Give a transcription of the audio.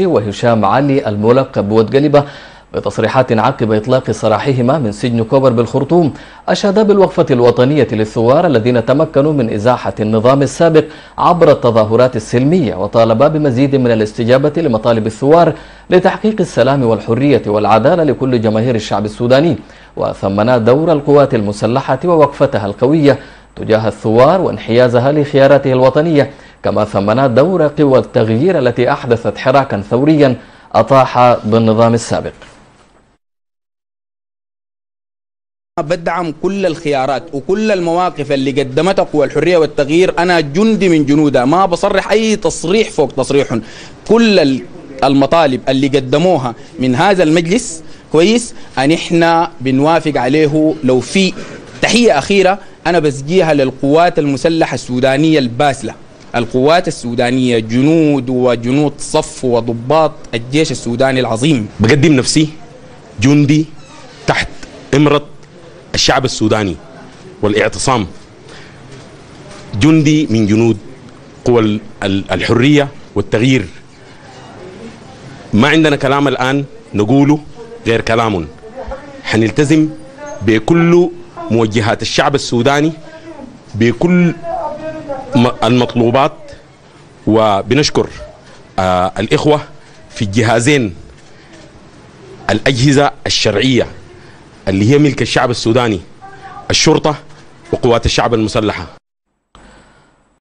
وهشام علي الملقب بودقلبة بتصريحات عقب إطلاق سراحهما من سجن كوبر بالخرطوم. أشاد بالوقفة الوطنية للثوار الذين تمكنوا من إزاحة النظام السابق عبر التظاهرات السلمية وطالبا بمزيد من الاستجابة لمطالب الثوار لتحقيق السلام والحرية والعدالة لكل جماهير الشعب السوداني. وثمنا دور القوات المسلحة ووقفتها القوية تجاه الثوار وانحيازها لخياراته الوطنية. كما ثمنا دور قوى التغيير التي أحدثت حراكا ثوريا أطاح بالنظام السابق. بدعم كل الخيارات وكل المواقف اللي قدمتها قوى الحرية والتغيير. أنا جندي من جنودها ما بصرح أي تصريح فوق تصريح. كل المطالب اللي قدموها من هذا المجلس كويس أن إحنا بنوافق عليه لو في تحية أخيرة أنا بسجيها للقوات المسلحة السودانية الباسلة. القوات السودانية جنود وجنود صف وضباط الجيش السوداني العظيم. بقدم نفسي جندي تحت إمرة الشعب السوداني والاعتصام. جندي من جنود قوى الحرية والتغيير. ما عندنا كلام الآن نقوله غير كلام. حنلتزم بكل موجهات الشعب السوداني بكل المطلوبات وبنشكر آه الإخوة في الجهازين الأجهزة الشرعية اللي هي ملك الشعب السوداني الشرطة وقوات الشعب المسلحة.